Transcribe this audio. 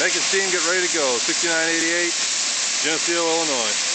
Make it steam, get ready to go. 6988, Geneseo, Illinois.